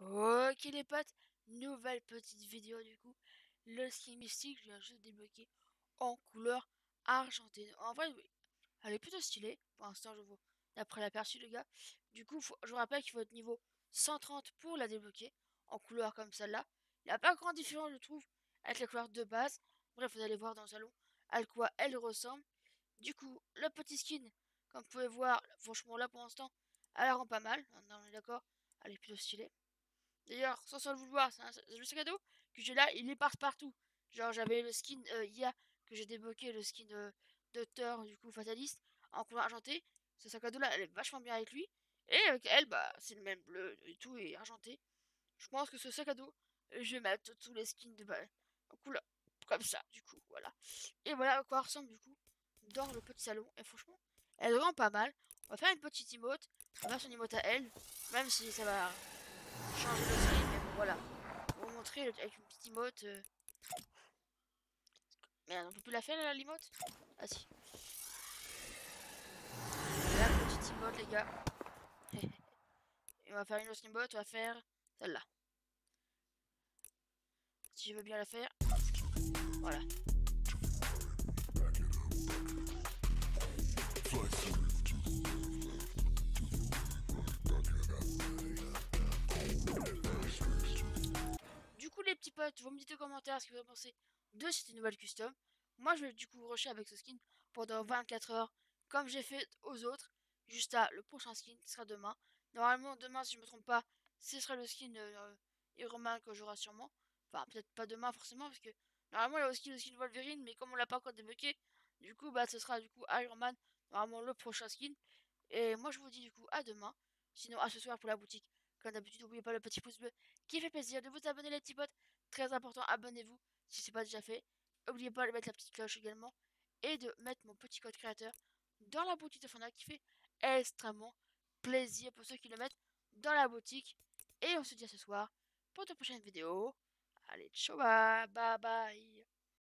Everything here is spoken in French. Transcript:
Ok les potes, nouvelle petite vidéo du coup. Le skin mystique, je viens juste débloquer en couleur argentée. En vrai, elle est plutôt stylée. Pour l'instant, je vous d'après l'aperçu les gars. Du coup, je vous rappelle qu'il faut être niveau 130 pour la débloquer en couleur comme celle-là. Il n'y a pas grand différence, je trouve, avec la couleur de base. Bref, vous allez voir dans le salon à quoi elle ressemble. Du coup, le petit skin, comme vous pouvez voir, franchement là pour l'instant, elle la rend pas mal. On est d'accord, elle est plutôt stylée. D'ailleurs, sans seul vouloir, c'est le sac à dos que j'ai là, il est partout. Genre, j'avais le skin euh, IA que j'ai débloqué, le skin euh, Thor, du coup, fataliste, en couleur argentée. Ce sac à dos là, elle est vachement bien avec lui. Et avec elle, bah, c'est le même bleu et tout, et argenté. Je pense que ce sac à dos, je vais mettre tous les skins de bah, en couleur comme ça, du coup, voilà. Et voilà à quoi ressemble, du coup, dans le petit salon. Et franchement, elle rend pas mal. On va faire une petite emote. On va faire son emote à elle, même si ça va changer de skin, voilà. Vous montrer avec une petite emote. Euh... Merde, on peut plus la faire la l'emote? Ah si. La petite emote, les gars. On va faire une autre emote, on va faire celle-là. Si je veux bien la faire. Voilà. Vous me dites en commentaire ce que vous en pensez de cette nouvelle custom. Moi, je vais du coup rusher avec ce skin pendant 24 heures, comme j'ai fait aux autres. Juste à le prochain skin qui sera demain. Normalement, demain, si je me trompe pas, ce sera le skin euh, Iron Man que j'aurai sûrement. Enfin, peut-être pas demain forcément, parce que normalement, il y a aussi le skin Wolverine, mais comme on l'a pas encore débloqué, du coup, bah, ce sera du coup Iron Man, normalement le prochain skin. Et moi, je vous dis du coup à demain. Sinon, à ce soir pour la boutique. Comme d'habitude, n'oubliez pas le petit pouce bleu qui fait plaisir, de vous abonner les petits potes. Très important, abonnez-vous si ce n'est pas déjà fait. N'oubliez pas de mettre la petite cloche également. Et de mettre mon petit code créateur dans la boutique de Fnac qui fait extrêmement plaisir pour ceux qui le mettent dans la boutique. Et on se dit à ce soir pour de prochaines vidéos. Allez, ciao, bye bye.